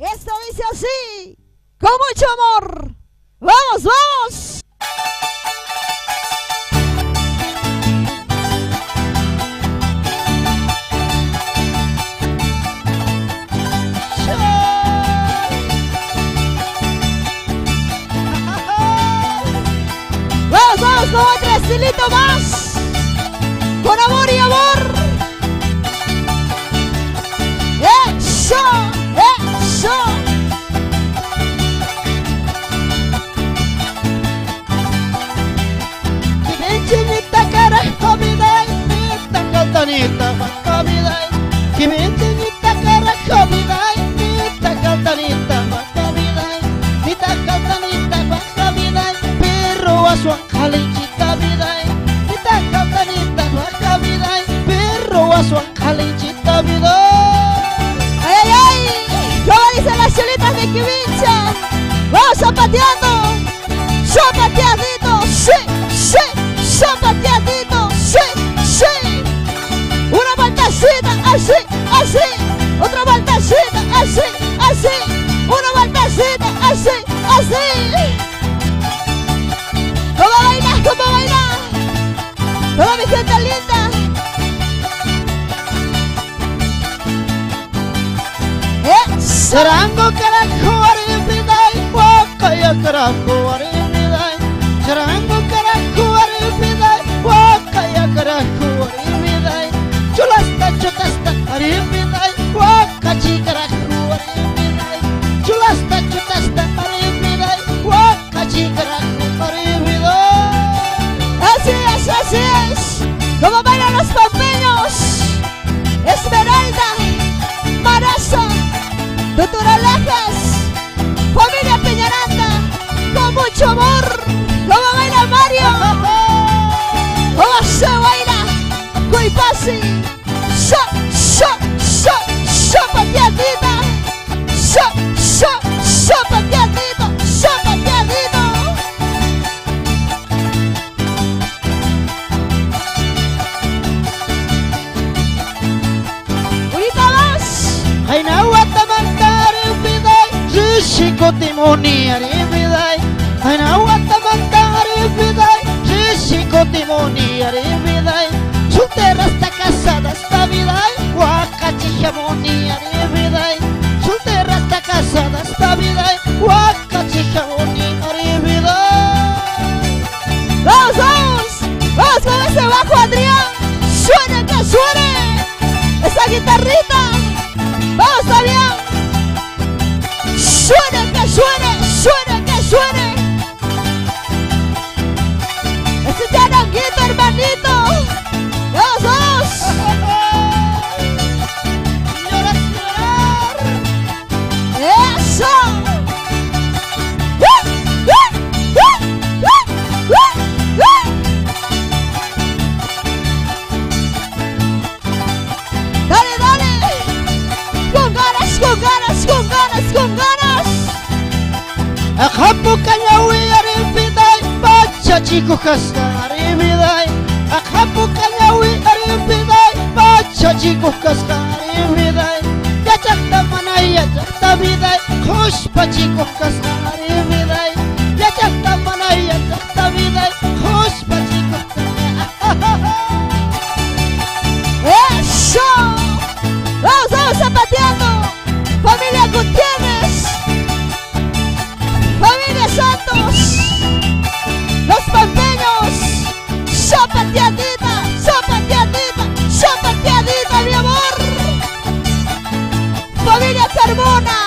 Esto dice así, con mucho amor. ¡Vamos, vamos! Vamos, vamos, con otro Perro a su anjalinchita vida Nita caltanita macabida Perro a su anjalinchita vida ¡Ay, ay, ay! ¿Cómo dicen las chelitas de Kivincha? ¡Vamos zapateando! Será que eu quero que o Ori me dê um pouco e eu quero que o Ori mucho amor. Como baila Mario. Como se baila Cuipasi. Sa, sa, sa, zapateadita. Sa, sa, zapateadito, zapateadito. Ahorita más. Ay nawata mantari bidai Rishiko timoni ari bidai Soltera está casada está bidai Wakachi jamoni ari bidai Soltera está casada está bidai Wakachi jamoni ari bidai Vamos, vamos. Vamos con ese bajo, Adrián. Suene que suene. Esa guitarrita. con ganas. Ajapo cañahui aripidai, pacha chico cascarimidai. Ajapo cañahui aripidai, pacha chico cascarimidai. Ya chata manai, ya chata vidai, kush pa chico cascarimidai. Carmona.